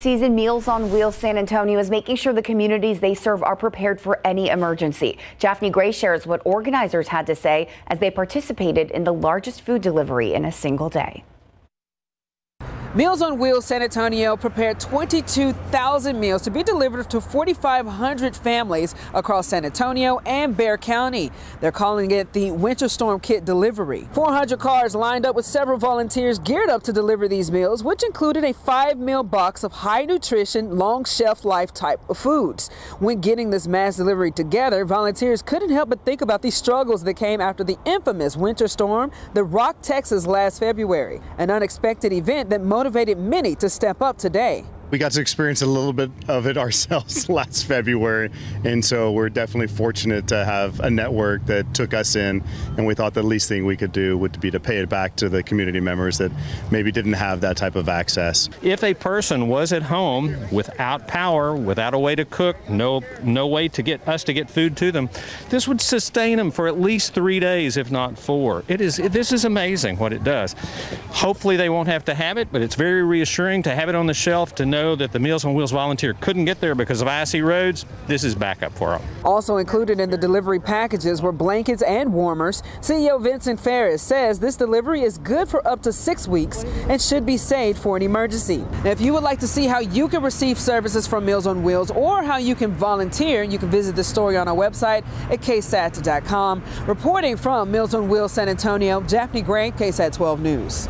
Season Meals on Wheels San Antonio is making sure the communities they serve are prepared for any emergency. Japhanie Gray shares what organizers had to say as they participated in the largest food delivery in a single day. Meals on Wheels San Antonio prepared 22,000 meals to be delivered to 4,500 families across San Antonio and Bexar County. They're calling it the Winter Storm Kit Delivery. 400 cars lined up with several volunteers geared up to deliver these meals, which included a five meal box of high nutrition, long shelf life type of foods. When getting this mass delivery together, volunteers couldn't help but think about the struggles that came after the infamous winter storm that rocked Texas last February, an unexpected event that motivated many to step up today. We got to experience a little bit of it ourselves last February, and so we're definitely fortunate to have a network that took us in, and we thought the least thing we could do would be to pay it back to the community members that maybe didn't have that type of access. If a person was at home without power, without a way to cook, no no way to get us to get food to them, this would sustain them for at least three days, if not four. It is this is amazing what it does. Hopefully they won't have to have it, but it's very reassuring to have it on the shelf to know know that the Meals on Wheels volunteer couldn't get there because of icy roads, this is backup for them. Also included in the delivery packages were blankets and warmers. CEO Vinsen Faris says this delivery is good for up to six weeks and should be saved for an emergency. Now, if you would like to see how you can receive services from Meals on Wheels or how you can volunteer, you can visit the story on our website at ksat.com. Reporting from Meals on Wheels San Antonio, Japhanie Gray, KSAT 12 News.